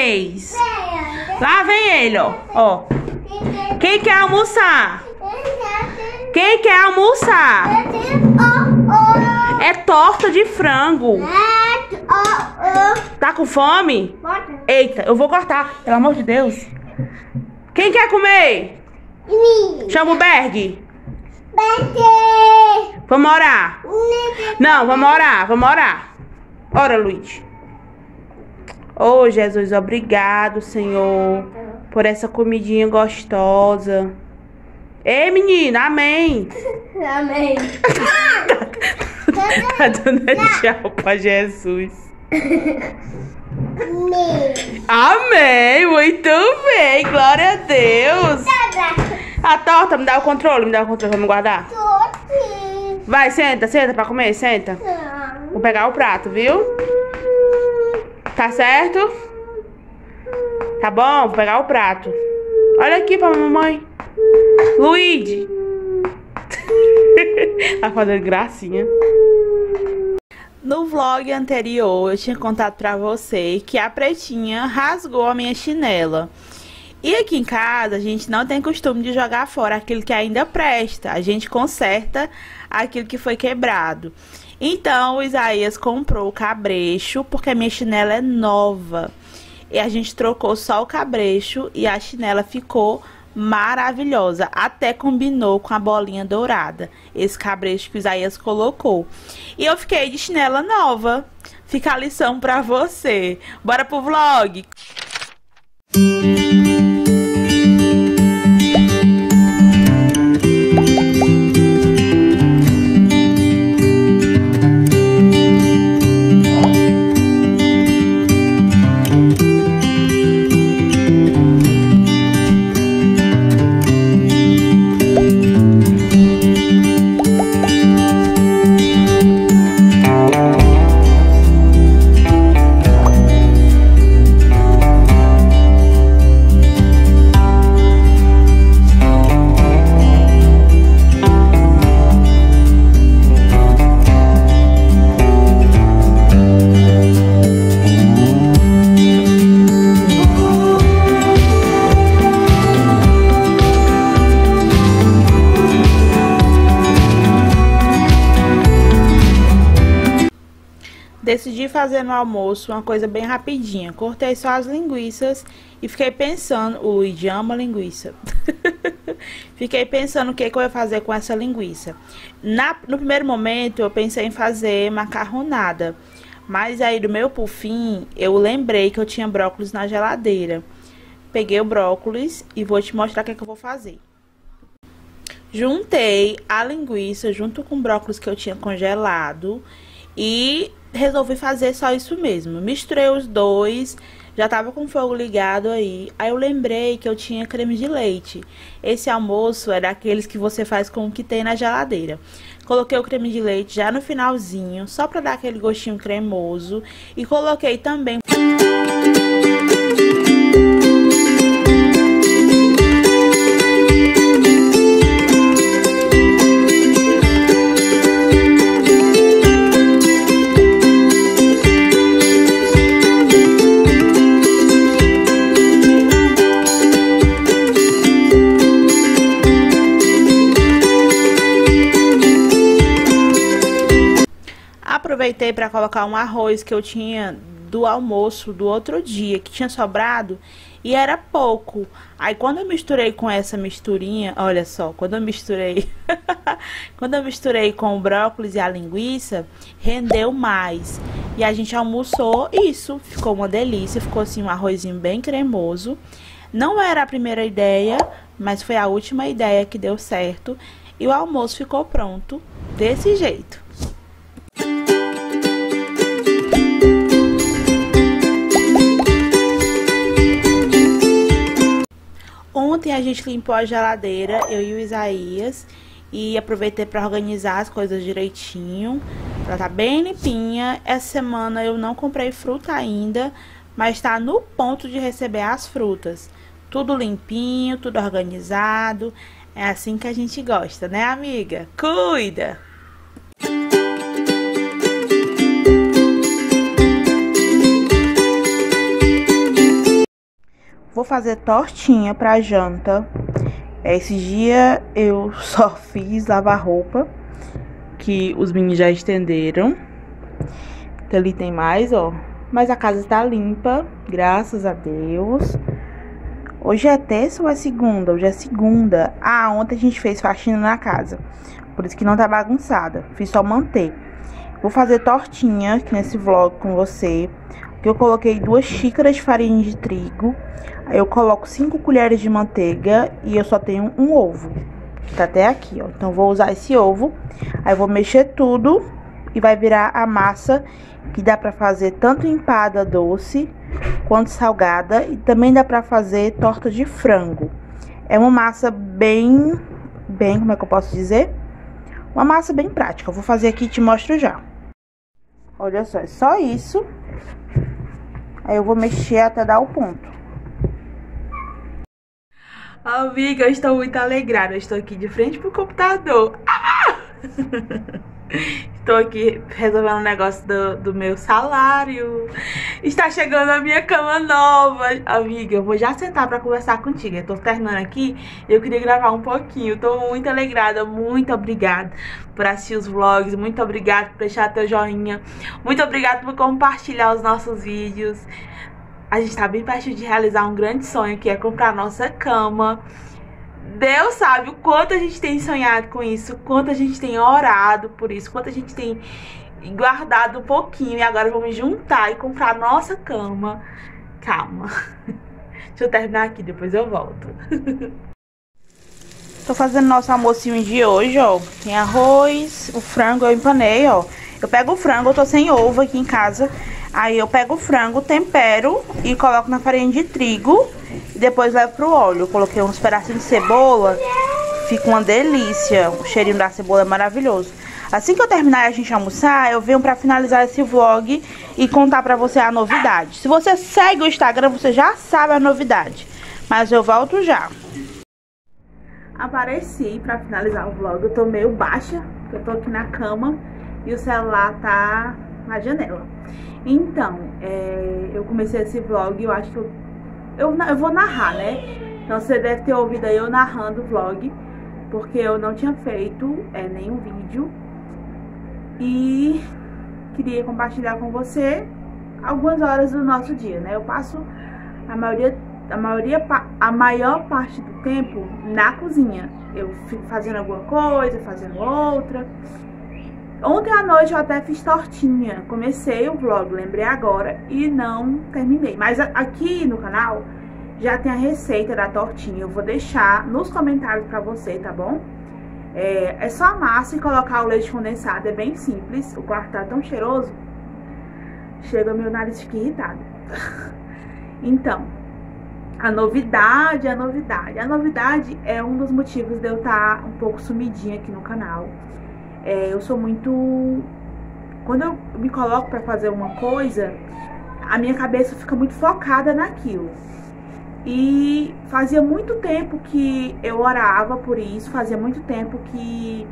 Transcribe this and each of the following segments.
fez. Lá vem ele, ó. ó. Quem quer almoçar? Quem quer almoçar? É torta de frango. Tá com fome? Eita, eu vou cortar, pelo amor de Deus. Quem quer comer? Chama o Berg. Vamos orar. Não, vamos orar, vamos orar. Ora, Luiz. Oh, Jesus, obrigado, Senhor, por essa comidinha gostosa. Ei, menina, amém. Amém. Tá dando tchau pra Jesus. Amém, muito bem, glória a Deus. A torta, me dá o controle, me dá o controle me guardar. Vai, senta, senta pra comer, senta. Vou pegar o prato, viu? Tá certo? Tá bom, vou pegar o prato. Olha aqui pra mamãe. Luigi. tá fazendo gracinha. No vlog anterior, eu tinha contado pra você que a pretinha rasgou a minha chinela. E aqui em casa, a gente não tem costume de jogar fora aquilo que ainda presta. A gente conserta aquilo que foi quebrado. Então, Isaías comprou o cabrecho, porque a minha chinela é nova. E a gente trocou só o cabrecho e a chinela ficou maravilhosa. Até combinou com a bolinha dourada. Esse cabrecho que o Isaías colocou. E eu fiquei de chinela nova. Fica a lição pra você. Bora pro vlog! Decidi fazer no almoço uma coisa bem rapidinha. Cortei só as linguiças e fiquei pensando. O Luigi ama linguiça. fiquei pensando o que, que, eu ia fazer com essa linguiça. Na, no primeiro momento, eu pensei em fazer macarronada. Mas aí, do meu por fim, eu lembrei que eu tinha brócolis na geladeira. Peguei o brócolis e vou te mostrar o que, que eu vou fazer. Juntei a linguiça junto com o brócolis que eu tinha congelado e resolvi fazer só isso mesmo. Misturei os dois, já tava com o fogo ligado aí. Aí eu lembrei que eu tinha creme de leite. Esse almoço é daqueles que você faz com o que tem na geladeira. Coloquei o creme de leite já no finalzinho, só para dar aquele gostinho cremoso. E coloquei também. Aproveitei para colocar um arroz que eu tinha do almoço do outro dia, que tinha sobrado, e era pouco. Aí quando eu misturei com essa misturinha, olha só, quando eu misturei, quando eu misturei com o brócolis e a linguiça, rendeu mais. E a gente almoçou isso, ficou uma delícia, ficou assim um arrozinho bem cremoso. Não era a primeira ideia, mas foi a última ideia que deu certo. E o almoço ficou pronto desse jeito. Ontem a gente limpou a geladeira, eu e o Isaías, e aproveitei para organizar as coisas direitinho. Ela tá bem limpinha. Essa semana eu não comprei fruta ainda, mas está no ponto de receber as frutas. Tudo limpinho, tudo organizado. É assim que a gente gosta, né, amiga? Cuida! Vou fazer tortinha pra janta. Esse dia eu só fiz lavar roupa, que os meninos já estenderam. Então, ali tem mais, ó. Mas a casa está limpa, graças a Deus. Hoje é terça ou é segunda? Hoje é segunda. Ah, ontem a gente fez faxina na casa. Por isso que não tá bagunçada. Fiz só manter. Vou fazer tortinha aqui nesse vlog com você. Que eu coloquei duas xícaras de farinha de trigo. Eu coloco cinco colheres de manteiga e eu só tenho um ovo. Tá até aqui, ó. Então vou usar esse ovo. Aí vou mexer tudo e vai virar a massa que dá para fazer tanto empada doce quanto salgada e também dá para fazer torta de frango. É uma massa bem, bem, como é que eu posso dizer? Uma massa bem prática. Eu vou fazer aqui e te mostro já. Olha só, é só isso. Aí eu vou mexer até dar o ponto. Amiga, eu estou muito alegrada. Eu estou aqui de frente pro computador. Ah! Estou aqui resolvendo um negócio do, do meu salário. Está chegando a minha cama nova. Amiga, eu vou já sentar para conversar contigo. Eu tô terminando aqui eu queria gravar um pouquinho. Estou muito alegrada. Muito obrigada por assistir os vlogs. Muito obrigada por deixar teu joinha. Muito obrigada por compartilhar os nossos vídeos. A gente tá bem perto de realizar um grande sonho que é comprar nossa cama. Deus sabe o quanto a gente tem sonhado com isso, quanto a gente tem orado por isso, quanto a gente tem guardado um pouquinho e agora vamos juntar e comprar nossa cama. Calma. Deixa eu terminar aqui, depois eu volto. Tô fazendo nosso almocinho de hoje, ó. Tem arroz, o frango eu empanei, ó. Eu pego o frango, eu tô sem ovo aqui em casa. Aí eu pego o frango, tempero e coloco na farinha de trigo e depois levo pro óleo. Coloquei uns pedacinhos de cebola, fica uma delícia. O cheirinho da cebola é maravilhoso. Assim que eu terminar a gente almoçar, eu venho pra finalizar esse vlog e contar pra você a novidade. Se você segue o Instagram, você já sabe a novidade. Mas eu volto já. Apareci pra finalizar o vlog. Eu tô meio baixa, eu tô aqui na cama e o celular tá na janela. Então, é, eu comecei esse vlog, eu acho que eu, eu, eu vou narrar, né? Então você deve ter ouvido aí eu narrando o vlog, porque eu não tinha feito é, nenhum vídeo. E queria compartilhar com você algumas horas do nosso dia, né? Eu passo a maioria, a maioria, a maior parte do tempo na cozinha. Eu fico fazendo alguma coisa, fazendo outra. Ontem à noite eu até fiz tortinha. Comecei o vlog, lembrei agora e não terminei. Mas aqui no canal já tem a receita da tortinha. Eu vou deixar nos comentários pra você, tá bom? É, é só massa e colocar o leite condensado. É bem simples. O quarto tá tão cheiroso. Chega meu nariz fica irritado. então, a novidade, a novidade. A novidade é um dos motivos de eu estar tá um pouco sumidinha aqui no canal. É, eu sou muito. Quando eu me coloco para fazer uma coisa, a minha cabeça fica muito focada naquilo. E fazia muito tempo que eu orava por isso, fazia muito tempo que,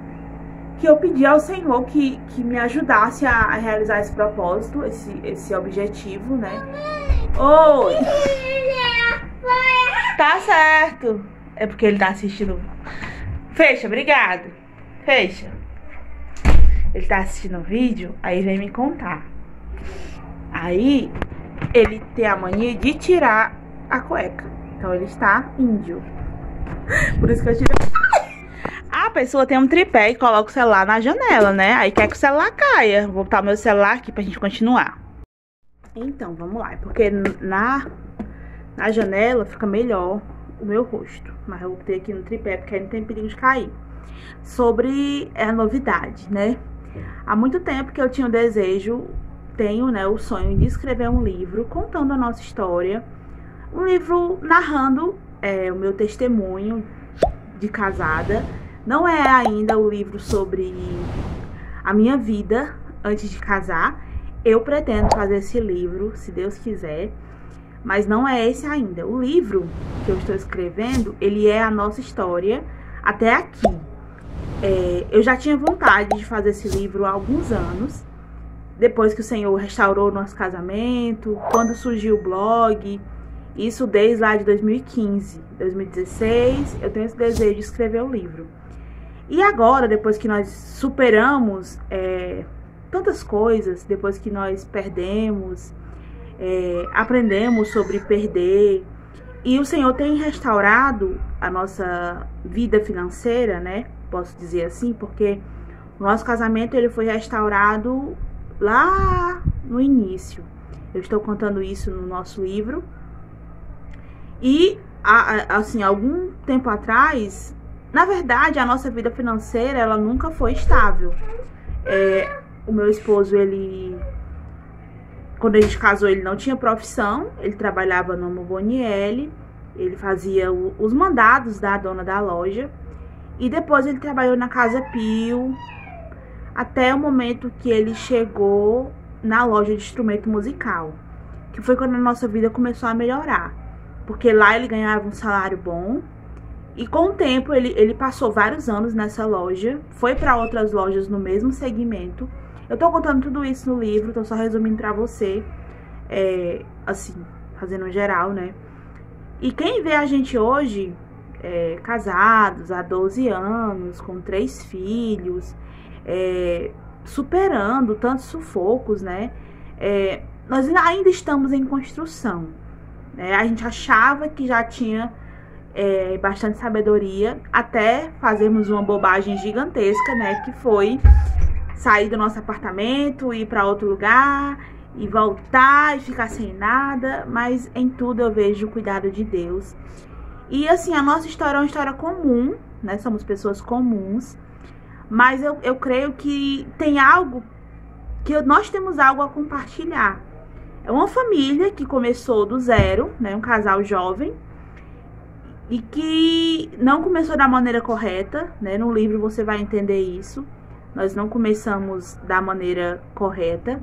que eu pedia ao Senhor que, que me ajudasse a, a realizar esse propósito, esse, esse objetivo, né? Oi! Tá certo! É porque ele tá assistindo. Fecha, obrigado. Fecha ele tá assistindo o vídeo, aí vem me contar. Aí ele tem a mania de tirar a cueca. Então ele está índio. Por isso que eu tirei. A pessoa tem um tripé e coloca o celular na janela, né? Aí quer que o celular caia. Vou botar meu celular aqui pra gente continuar. Então, vamos lá. Porque na, na janela fica melhor o meu rosto. Mas eu vou ter aqui no tripé porque aí não tem perigo de cair. Sobre a novidade, né? Há muito tempo que eu tinha o desejo, tenho né, o sonho de escrever um livro contando a nossa história. Um livro narrando é, o meu testemunho de casada. Não é ainda o livro sobre a minha vida antes de casar. Eu pretendo fazer esse livro, se Deus quiser. mas não é esse ainda. O livro que eu estou escrevendo, ele é a nossa história até aqui. É, eu já tinha vontade de fazer esse livro há alguns anos, depois que o Senhor restaurou o nosso casamento, quando surgiu o blog, isso desde lá de 2015, 2016, eu tenho esse desejo de escrever o livro. E agora, depois que nós superamos é, tantas coisas, depois que nós perdemos, é, aprendemos sobre perder, e o Senhor tem restaurado a nossa vida financeira, né? Posso dizer assim, porque o nosso casamento ele foi restaurado lá no início. Eu estou contando isso no nosso livro. E assim, algum tempo atrás, na verdade, a nossa vida financeira ela nunca foi estável. É, o meu esposo ele quando a gente casou, ele não tinha profissão, ele trabalhava no Bonielli, ele fazia os mandados da dona da loja. E depois ele trabalhou na Casa Pio, até o momento que ele chegou na loja de instrumento musical, que foi quando a nossa vida começou a melhorar. Porque lá ele ganhava um salário bom, e com o tempo ele, ele passou vários anos nessa loja, foi para outras lojas no mesmo segmento eu tô contando tudo isso no livro, tô só resumindo pra você, é, assim, fazendo um geral, né? E quem vê a gente hoje, é, casados há 12 anos, com três filhos, é, superando tantos sufocos, né? É, nós ainda estamos em construção. Né? A gente achava que já tinha é, bastante sabedoria até fazermos uma bobagem gigantesca, né? Que foi sair do nosso apartamento, ir para outro lugar e voltar e ficar sem nada, mas em tudo eu vejo o cuidado de Deus. E assim, a nossa história é uma história comum, né? Somos pessoas comuns, mas eu, eu creio que tem algo que nós temos algo a compartilhar. É uma família que começou do zero, né? Um casal jovem e que não começou da maneira correta, né? No livro você vai entender isso. Nós não começamos da maneira correta,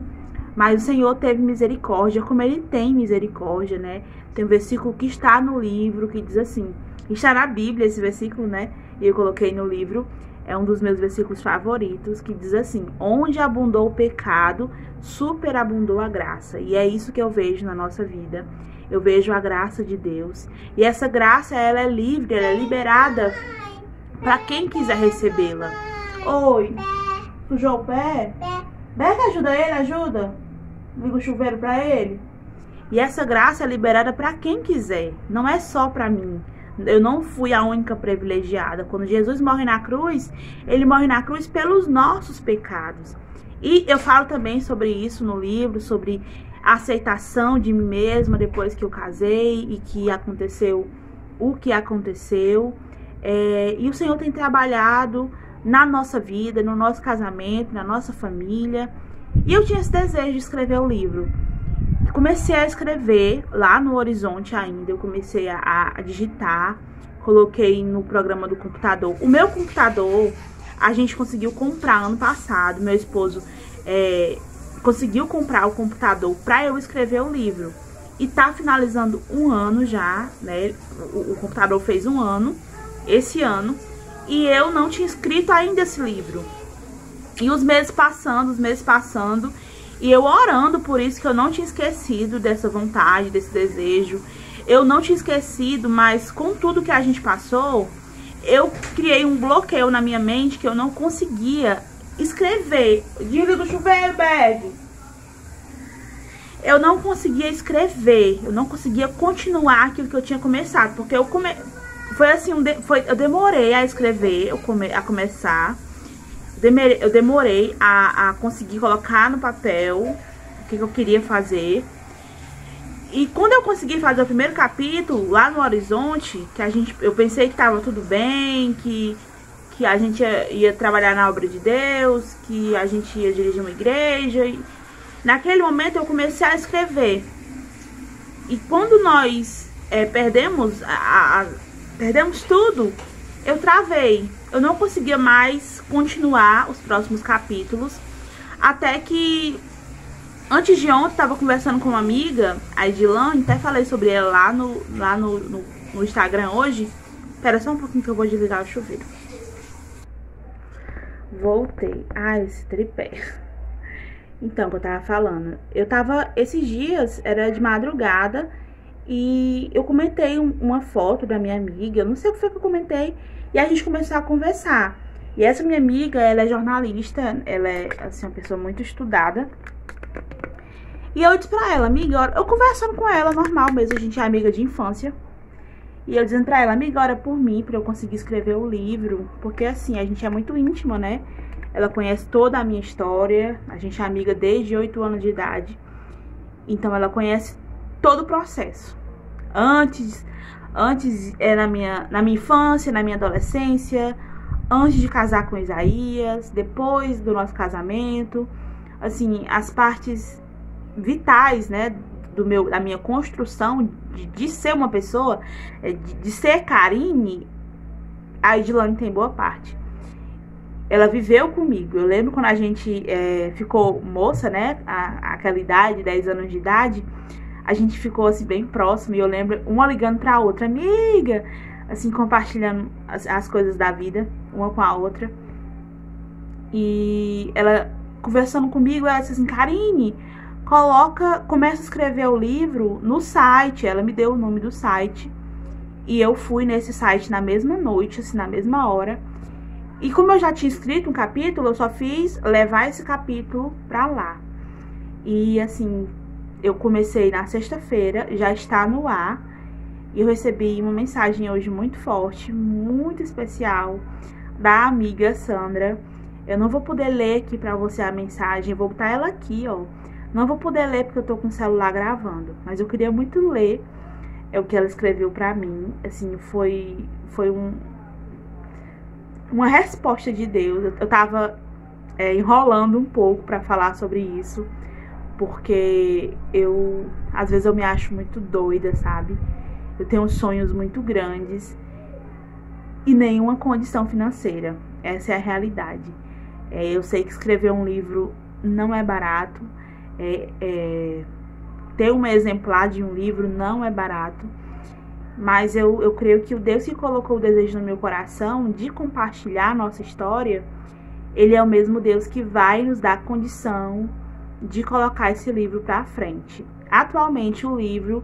mas o Senhor teve misericórdia, como ele tem misericórdia, né? Tem um versículo que está no livro que diz assim: está na Bíblia esse versículo, né? E eu coloquei no livro, é um dos meus versículos favoritos, que diz assim: Onde abundou o pecado, superabundou a graça. E é isso que eu vejo na nossa vida. Eu vejo a graça de Deus. E essa graça, ela é livre, ela é liberada para quem quiser recebê-la. Oi. Sujou o pé? Beca, ajuda ele, ajuda. Liga o chuveiro para ele. E essa graça é liberada para quem quiser, não é só para mim. Eu não fui a única privilegiada. Quando Jesus morre na cruz, ele morre na cruz pelos nossos pecados. E eu falo também sobre isso no livro, sobre a aceitação de mim mesma depois que eu casei e que aconteceu o que aconteceu. É, e o Senhor tem trabalhado na nossa vida, no nosso casamento, na nossa família. E eu tinha esse desejo de escrever o livro. Comecei a escrever lá no Horizonte ainda, eu comecei a, a digitar, coloquei no programa do computador. O meu computador a gente conseguiu comprar ano passado, meu esposo é, conseguiu comprar o computador para eu escrever o livro. E tá finalizando um ano já, né? O, o computador fez um ano, esse ano e eu não tinha escrito ainda esse livro. E os meses passando, os meses passando, e eu orando por isso que eu não tinha esquecido dessa vontade, desse desejo. Eu não tinha esquecido, mas com tudo que a gente passou, eu criei um bloqueio na minha mente que eu não conseguia escrever. Diga do chuveiro, Bebe. Eu não conseguia escrever, eu não conseguia continuar aquilo que eu tinha começado, porque eu come foi assim, um de, foi, eu demorei a escrever, eu come, a começar. Eu demorei a, a conseguir colocar no papel o que, que eu queria fazer. E quando eu consegui fazer o primeiro capítulo, lá no Horizonte, que a gente, eu pensei que tava tudo bem, que, que a gente ia, ia trabalhar na obra de Deus, que a gente ia dirigir uma igreja. E naquele momento eu comecei a escrever. E quando nós é, perdemos a, a, perdemos tudo. Eu travei. Eu não conseguia mais continuar os próximos capítulos. Até que Antes de ontem, tava conversando com uma amiga, a Edilane, até falei sobre ela lá no, lá no, no, no Instagram hoje. Espera só um pouquinho que eu vou desligar o chuveiro. Voltei. Ah, esse tripé. Então, que eu tava falando. Eu tava, esses dias, era de madrugada, e eu comentei um, uma foto da minha amiga, eu não sei o que foi que eu comentei, e a gente começou a conversar. E essa minha amiga, ela é jornalista, ela é, assim, uma pessoa muito estudada. E eu disse pra ela, amiga, eu conversando com ela, normal mesmo, a gente é amiga de infância. E eu dizendo pra ela, amiga, ora por mim, pra eu conseguir escrever o livro. Porque assim, a gente é muito íntima, né? Ela conhece toda a minha história, a gente é amiga desde 8 anos de idade. Então ela conhece todo o processo. Antes, antes é na minha, na minha infância, na minha adolescência, antes de casar com Isaías, depois do nosso casamento, assim, as partes vitais, né, do meu, da minha construção de, de ser uma pessoa, é, de, de ser Karine, a Edilane tem boa parte. Ela viveu comigo. Eu lembro quando a gente é, ficou moça, né, a, aquela idade, 10 anos de idade, a gente ficou assim bem próximo e eu lembro uma ligando pra outra, amiga, assim, compartilhando as, as coisas da vida, uma com a outra. E ela conversando comigo, ela disse assim, Karine, coloca, começa a escrever o livro no site. Ela me deu o nome do site. E eu fui nesse site na mesma noite, assim, na mesma hora. E como eu já tinha escrito um capítulo, eu só fiz levar esse capítulo pra lá. E assim, eu comecei na sexta-feira, já está no ar. E eu recebi uma mensagem hoje muito forte, muito especial, da amiga Sandra. Eu não vou poder ler aqui pra você a mensagem, vou botar ela aqui, ó. Não vou poder ler porque eu tô com o celular gravando, mas eu queria muito ler é o que ela escreveu para mim. Assim, foi foi um uma resposta de Deus. Eu tava é, enrolando um pouco para falar sobre isso, porque eu às vezes eu me acho muito doida, sabe? Eu tenho sonhos muito grandes e nenhuma condição financeira. Essa é a realidade. É, eu sei que escrever um livro não é barato. É, é, ter um exemplar de um livro não é barato. Mas eu, eu creio que o Deus que colocou o desejo no meu coração de compartilhar nossa história, Ele é o mesmo Deus que vai nos dar condição de colocar esse livro para frente. Atualmente o livro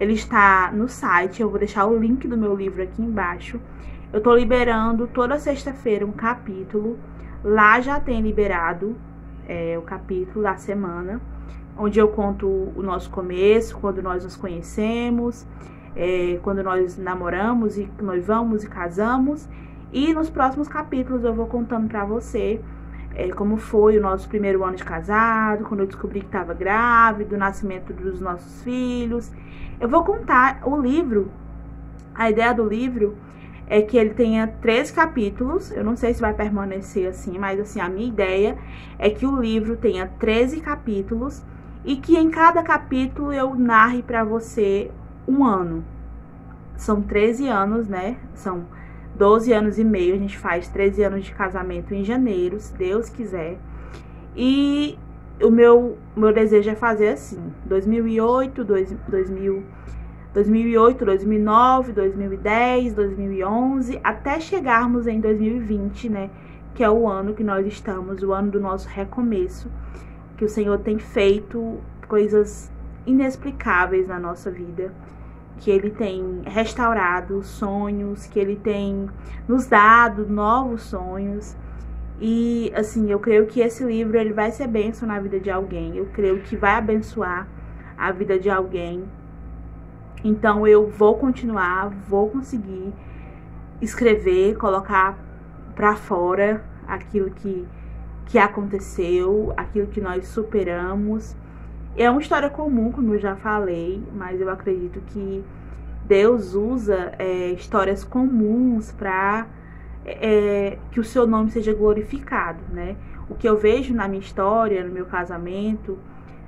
ele está no site, eu vou deixar o link do meu livro aqui embaixo. Eu tô liberando toda sexta-feira um capítulo. Lá já tem liberado é, o capítulo da semana, onde eu conto o nosso começo, quando nós nos conhecemos, é, quando nós namoramos e noivamos e casamos. E nos próximos capítulos eu vou contando para você é, como foi o nosso primeiro ano de casado, quando eu descobri que estava grávida, o nascimento dos nossos filhos. Eu vou contar o livro. A ideia do livro é que ele tenha três capítulos. Eu não sei se vai permanecer assim, mas assim, a minha ideia é que o livro tenha 13 capítulos e que em cada capítulo eu narre para você um ano. São 13 anos, né? São 12 anos e meio, a gente faz 13 anos de casamento em janeiro, se Deus quiser. E o meu, meu desejo é fazer assim, 2008, 2000, 2008, 2009, 2010, 2011, até chegarmos em 2020, né? Que é o ano que nós estamos, o ano do nosso recomeço, que o Senhor tem feito coisas inexplicáveis na nossa vida que ele tem restaurado sonhos, que ele tem nos dado novos sonhos. E assim, eu creio que esse livro ele vai ser bênção na vida de alguém. Eu creio que vai abençoar a vida de alguém. Então eu vou continuar, vou conseguir escrever, colocar para fora aquilo que que aconteceu, aquilo que nós superamos é uma história comum, como eu já falei, mas eu acredito que Deus usa é, histórias comuns para é, que o seu nome seja glorificado, né? O que eu vejo na minha história, no meu casamento,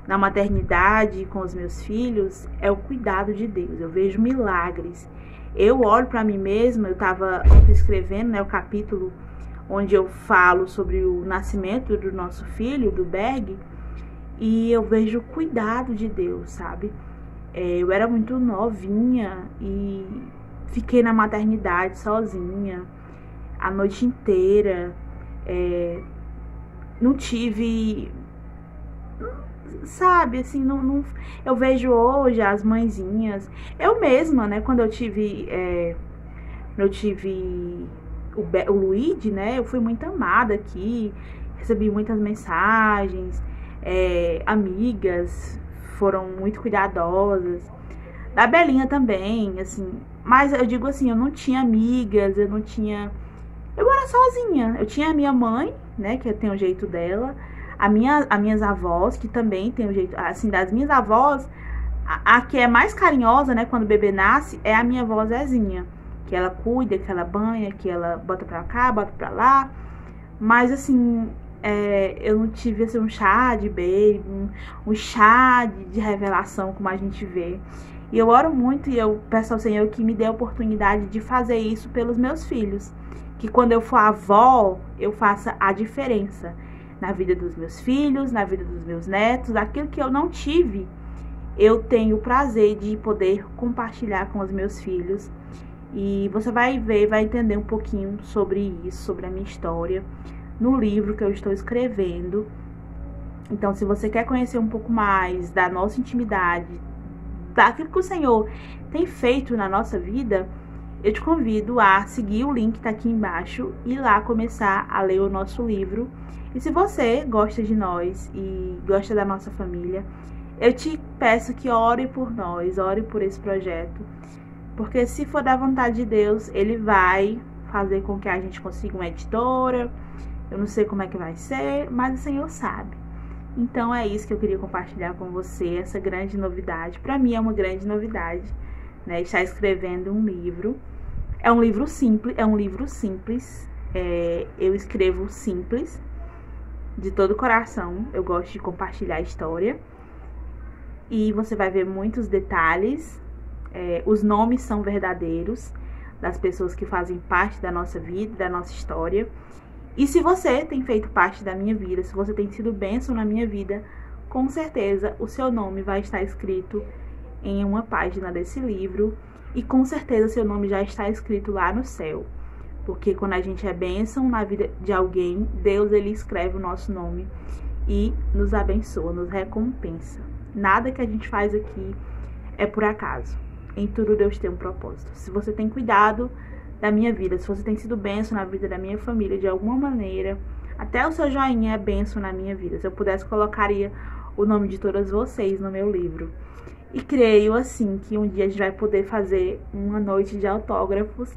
na maternidade com os meus filhos, é o cuidado de Deus. Eu vejo milagres. Eu olho para mim mesma, eu estava escrevendo né, o capítulo onde eu falo sobre o nascimento do nosso filho, do Berg, e eu vejo o cuidado de Deus, sabe? É, eu era muito novinha e fiquei na maternidade sozinha a noite inteira. É, não tive. Sabe, assim, não, não, eu vejo hoje as mãezinhas. Eu mesma, né, quando eu tive. É, eu tive o, o Luigi, né? Eu fui muito amada aqui. Recebi muitas mensagens. É, amigas foram muito cuidadosas. Da Belinha também, assim. Mas eu digo assim, eu não tinha amigas, eu não tinha eu era sozinha. Eu tinha a minha mãe, né, que tem o jeito dela, a minha, as minhas avós, que também tem o jeito, assim, das minhas avós, a, a, que é mais carinhosa, né, quando o bebê nasce, é a minha avó Zezinha, que ela cuida, que ela banha, que ela bota pra cá, bota pra lá. Mas assim, é, eu não tive assim, um chá de baby, um, um chá de, de, revelação, como a gente vê. E eu oro muito e eu peço ao Senhor que me dê a oportunidade de fazer isso pelos meus filhos que quando eu for avó, eu faça a diferença na vida dos meus filhos, na vida dos meus netos, aquilo que eu não tive, eu tenho o prazer de poder compartilhar com os meus filhos. E você vai ver, vai entender um pouquinho sobre isso, sobre a minha história, no livro que eu estou escrevendo. Então, se você quer conhecer um pouco mais da nossa intimidade, daquilo que o Senhor tem feito na nossa vida, eu te convido a seguir o link que está aqui embaixo e lá começar a ler o nosso livro. E se você gosta de nós e gosta da nossa família, eu te peço que ore por nós, ore por esse projeto, porque se for da vontade de Deus, ele vai fazer com que a gente consiga uma editora. Eu não sei como é que vai ser, mas o Senhor sabe. Então é isso que eu queria compartilhar com você, essa grande novidade. Para mim é uma grande novidade, né? Estar escrevendo um livro. É um livro simples, é um livro simples. É, eu escrevo simples, de todo o coração. Eu gosto de compartilhar a história. E você vai ver muitos detalhes. É, os nomes são verdadeiros das pessoas que fazem parte da nossa vida, da nossa história. E se você tem feito parte da minha vida, se você tem sido bênção na minha vida, com certeza o seu nome vai estar escrito em uma página desse livro e com certeza seu nome já está escrito lá no céu. Porque quando a gente é bênção na vida de alguém, Deus ele escreve o nosso nome e nos abençoa, nos recompensa. Nada que a gente faz aqui é por acaso. Em tudo Deus tem um propósito. Se você tem cuidado da minha vida, se você tem sido bênção na vida da minha família de alguma maneira, até o seu joinha é bênção na minha vida. Se eu pudesse, colocaria o nome de todas vocês no meu livro. E creio assim que um dia a gente vai poder fazer uma noite de autógrafos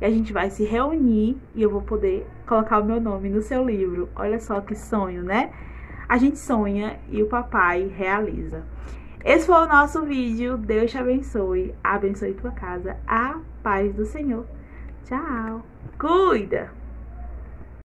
e a gente vai se reunir e eu vou poder colocar o meu nome no seu livro. Olha só que sonho, né? A gente sonha e o papai realiza. Esse foi o nosso vídeo. Deus te abençoe. Abençoe tua casa. A paz do Senhor. Tchau. Cuida.